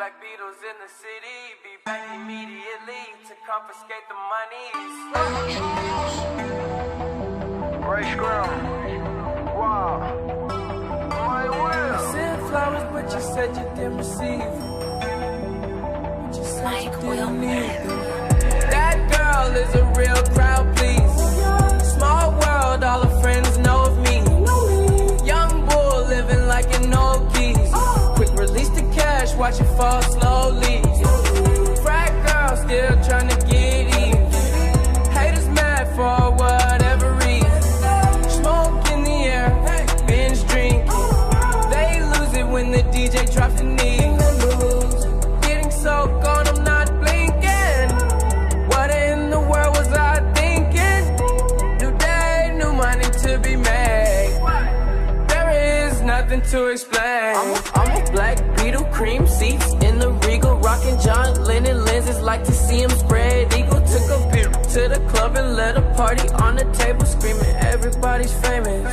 Black Beatles in the city, be back immediately to confiscate the monies. Ray Scrum. Wow. My will. Sent flowers, but you said you didn't receive them. But you said Mike you didn't need them. Watch it fall slowly. Frat girl still trying to get even. Haters mad for whatever reason. Smoke in the air, binge drinking. They lose it when the DJ drops the knee. Getting so gone, I'm not blinking. What in the world was I thinking? New day, new money to be made. There is nothing to explain. I'm a, I'm a black Beatle, Like to see him spread eagle. Took a beer to the club and let a party on the table, screaming everybody's famous.